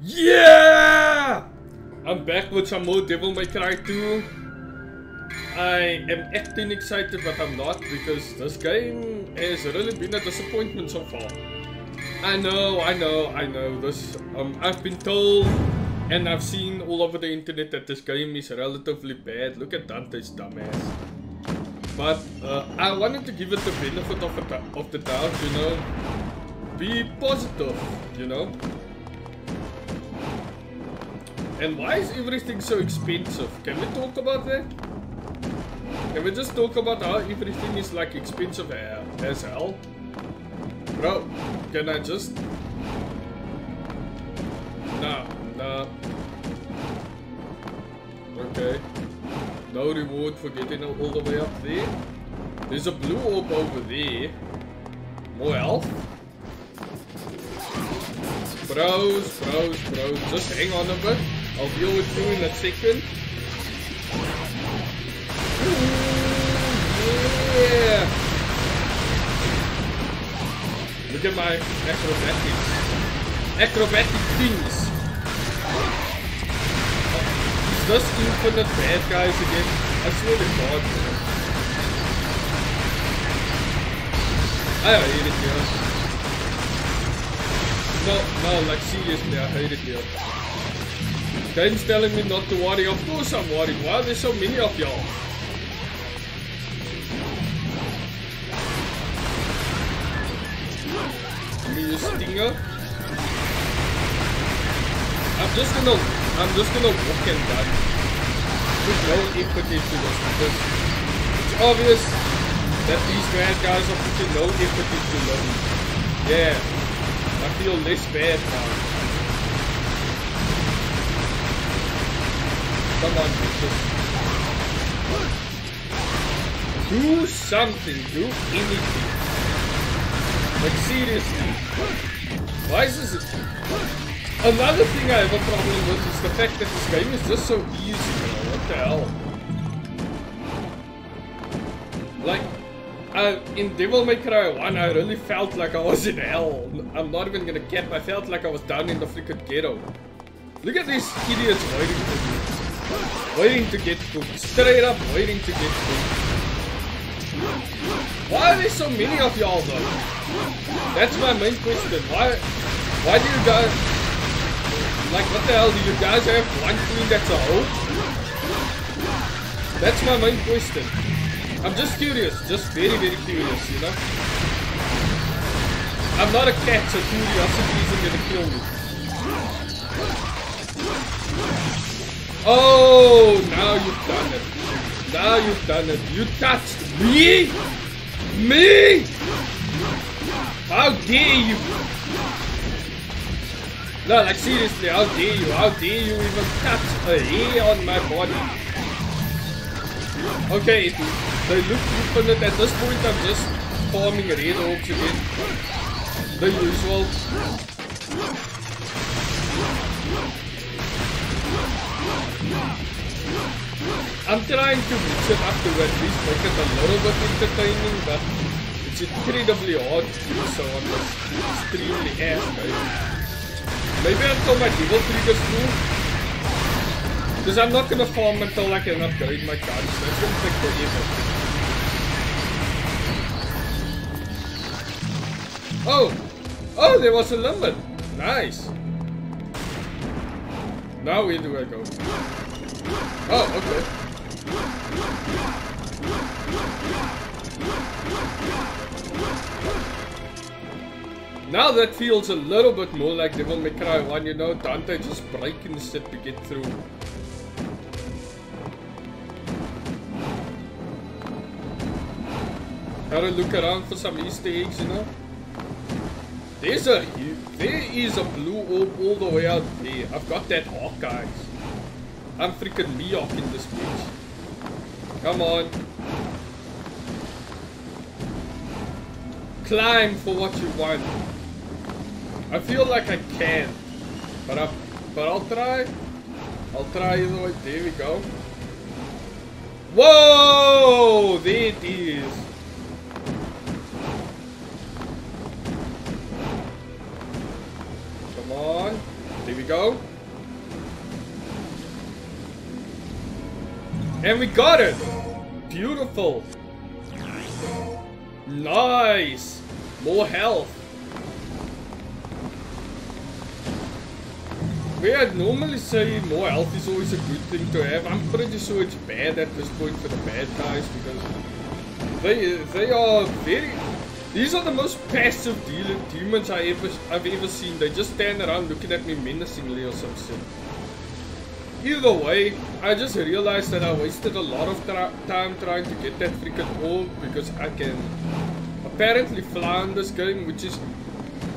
Yeah! I'm back with some more Devil May Cry 2. I am acting excited, but I'm not because this game has really been a disappointment so far. I know, I know, I know. This, um, I've been told, and I've seen all over the internet that this game is relatively bad. Look at Dante's dumbass. But uh, I wanted to give it the benefit of, of the doubt, you know. Be positive, you know. And why is everything so expensive? Can we talk about that? Can we just talk about how everything is like expensive as hell? Bro, can I just... Nah, nah. Okay. No reward for getting all the way up there. There's a blue orb over there. More health. Bros, bros, bros. Just hang on a bit. I'll deal with you in second. Yeah! Look at my acrobatics. Acrobatic things. Is this infinite bad guys again? I swear to God. I hate it here. No, no, like seriously, I hate it here. Game's telling me not to worry. Of course I'm worried. Why are there so many of y'all? Give me stinger. I'm just gonna I'm just gonna walk and die. With no effort into this because it's obvious that these bad guys are putting no effort into learning. Yeah. I feel less bad now. Come on, bitches. Do something. Do anything. Like, seriously. Why is this... Another thing I have a problem with is the fact that this game is just so easy, bro. What the hell? Like, uh, in Devil May Cry 1, I really felt like I was in hell. I'm not even gonna cap, I felt like I was down in the freaking ghetto. Look at these idiots waiting for me. Waiting to get cooked. Straight up waiting to get cooked. Why are there so many of y'all though? That's my main question. Why why do you guys like what the hell do you guys have one queen that's a hoe? That's my main question. I'm just curious, just very very curious, you know? I'm not a cat, so curiosity isn't gonna kill me. Oh, now you've done it. Now you've done it. You touched me? Me? How dare you? No, like seriously, how dare you? How dare you even touch a hair on my body? Okay, they look infinite. At this point, I'm just farming red orbs again. The usual. I'm trying to mix it up to at least make it a little bit entertaining, but it's incredibly hard to do so on this extremely ass game. Maybe until my devil triggers through. Because I'm not gonna farm until I can upgrade my guns. That's gonna take forever. Oh! Oh, there was a limit! Nice! Now where do I go? Oh, okay. Now that feels a little bit more like Devil May Cry 1, you know, Dante just breaking shit to get through. Gotta look around for some Easter eggs, you know? There's a, there is a blue orb all the way out there. I've got that hawk, guys. I'm freaking Mihawk in this bitch. Come on. Climb for what you want. I feel like I can. But I but I'll try. I'll try either way. There we go. Whoa! There it is. Come on. There we go. And we got it! Beautiful. Nice! More health. Where I'd normally say more health is always a good thing to have, I'm pretty sure it's bad at this point for the bad guys because they they are very these are the most passive demons I ever I've ever seen. They just stand around looking at me menacingly or some shit. Either way, I just realized that I wasted a lot of time trying to get that freaking orb because I can apparently fly in this game, which is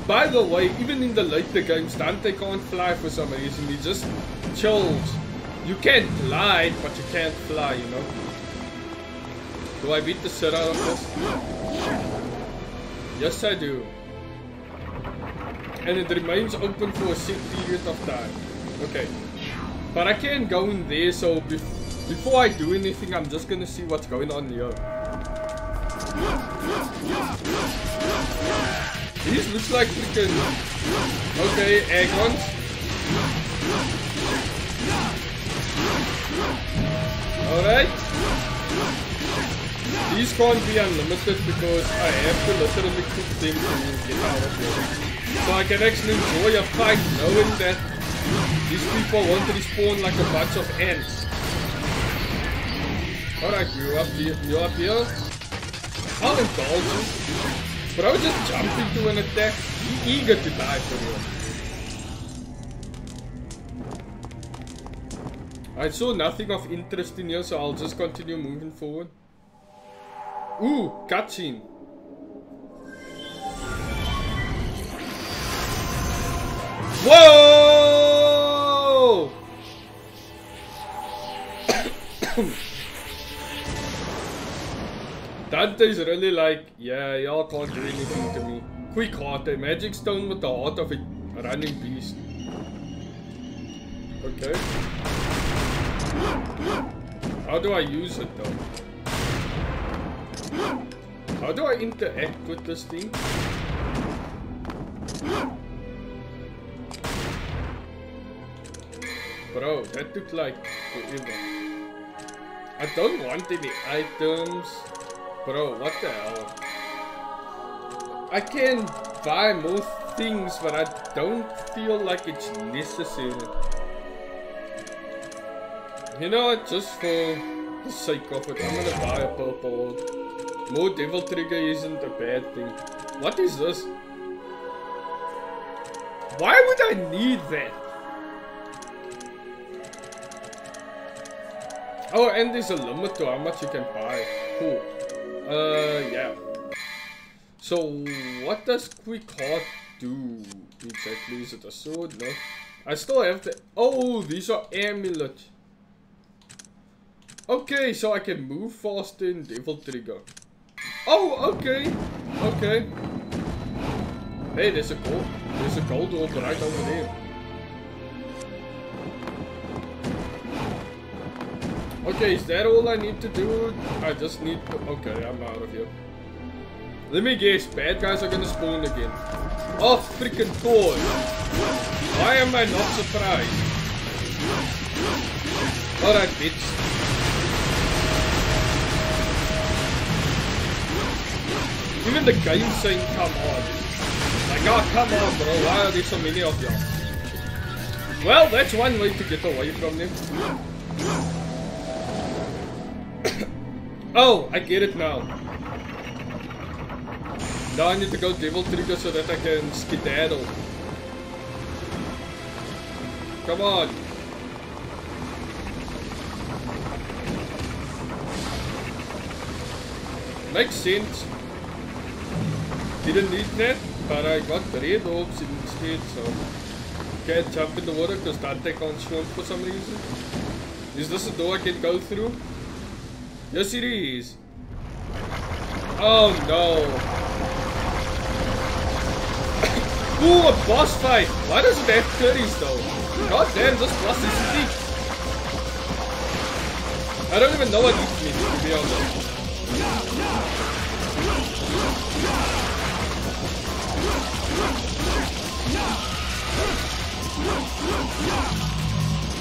by the way, even in the later games, Dante can't fly for some reason. He just chills. You can glide, but you can't fly, you know. Do I beat the shit out of this? Yes, I do. And it remains open for a set period of time. Okay. But I can't go in there, so before I do anything, I'm just gonna see what's going on here. These looks like freaking... Okay, Aggons. Alright. These can't be unlimited because I have to literally cook them to get out of here. So I can actually enjoy a fight knowing that these people want to respawn like a bunch of ants. Alright, you up here. You up here? I'll indulge you. Was just jumping to an attack, eager to die for you. I saw nothing of interest in here, so I'll just continue moving forward. Ooh, cutscene. Whoa! Dante's really like, yeah, y'all can't do anything to me. Quick heart, a magic stone with the heart of a running beast. Okay. How do I use it though? How do I interact with this thing? Bro, that took like forever. I don't want any items. Bro, what the hell? I can buy more things, but I don't feel like it's necessary. You know what, just for the sake of it, I'm gonna buy a purple More devil trigger isn't a bad thing. What is this? Why would I need that? Oh, and there's a limit to how much you can buy. Cool. Uh, yeah. So, what does Quick Heart do exactly? Is it a sword? No. I still have the... Oh, these are amulets. Okay, so I can move faster in Devil Trigger. Oh, okay. Okay. Hey, there's a gold. There's a gold orb right over there. Okay, is that all I need to do? I just need to... Okay, I'm out of here. Let me guess, bad guys are gonna spawn again. Oh, freaking toy! Why am I not surprised? Alright, bitch. Even the game saying come on. Like, oh, come on, bro. Why are there so many of y'all? Well, that's one way to get away from them. Oh, I get it now. Now I need to go Devil Trigger so that I can skedaddle. Come on. Makes sense. Didn't need that, but I got the red orbs instead, so... Can't jump in the water because Dante can't swim for some reason. Is this a door I can go through? Yes, it is. Oh no. Ooh, a boss fight. Why does it have 30s though? God damn, this boss is thick. I don't even know what this means, to be honest.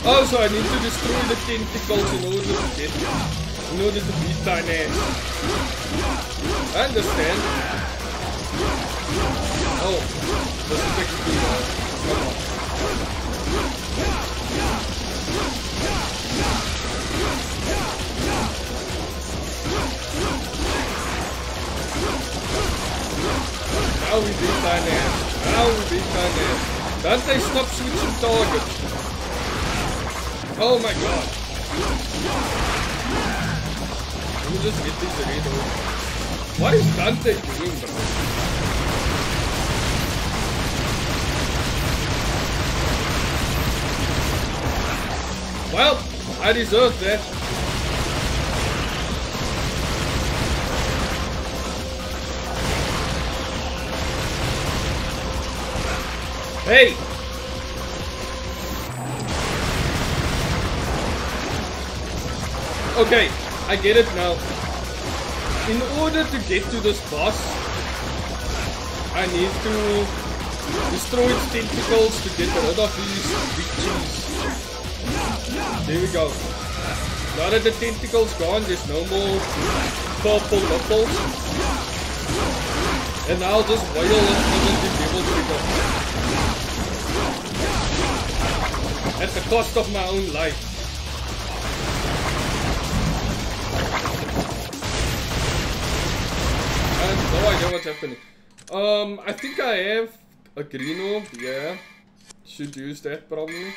Oh, so I need to destroy the tentacles in order to get, in order to beat Tiny. I understand. Oh, this is actually Come on. Now we beat Dynam. Now we beat Dynam. Dante, stop switching targets. Oh my god. Me just get over. What is Dante doing, bro? Well, I deserve that. Hey! Okay, I get it now. In order to get to this boss, I need to destroy its tentacles to get rid of these big cheese. There we go. Now that the tentacle's gone, there's no more purple nipples. And I'll just wail until the devil trigger. At the cost of my own life. I have no idea what's happening. Um, I think I have a green orb, yeah. Should use that probably.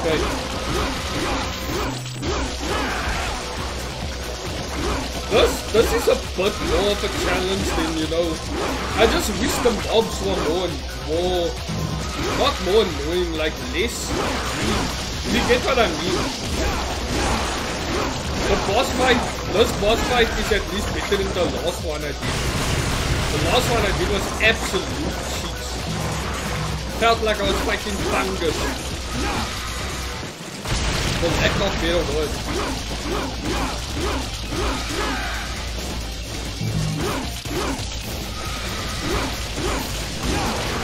Okay. This, this is a bit more of a challenge than, you know, I just wish the mobs were more, more, not more annoying, like less. You get what I mean? The boss fight, this boss fight is at least better than the last one I did. The last one I did was absolute cheats. Felt like I was fighting fungus. Was that not better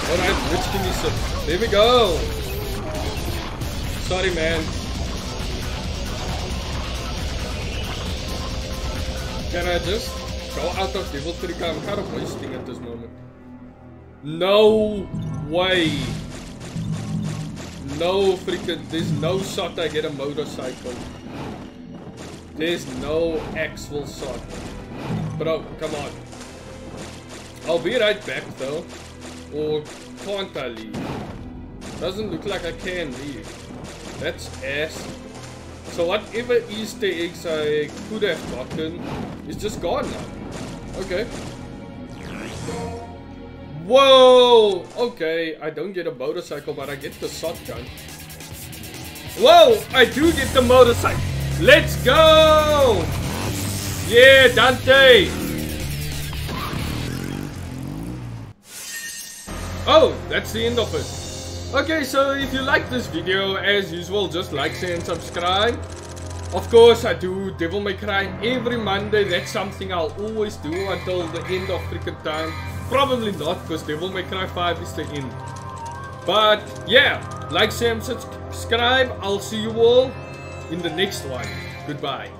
word? Alright, which can you sit? There we go! Sorry, man. Can I just go out of Devil Trigger? I'm kind of wasting at this moment. No way! No freaking, there's no shot I get a motorcycle. There's no actual shot. Bro, come on. I'll be right back though. Or can't I leave? Doesn't look like I can leave. That's ass. So whatever Easter eggs I could have gotten is just gone now. Okay. Whoa! Okay, I don't get a motorcycle, but I get the shotgun. Whoa! I do get the motorcycle! Let's go! Yeah, Dante! Oh, that's the end of it. Okay, so if you like this video, as usual, just like, share, and subscribe. Of course, I do Devil May Cry every Monday. That's something I'll always do until the end of freaking time. Probably not, because Devil May Cry 5 is the end. But, yeah, like, share, and subscribe. I'll see you all in the next one. Goodbye.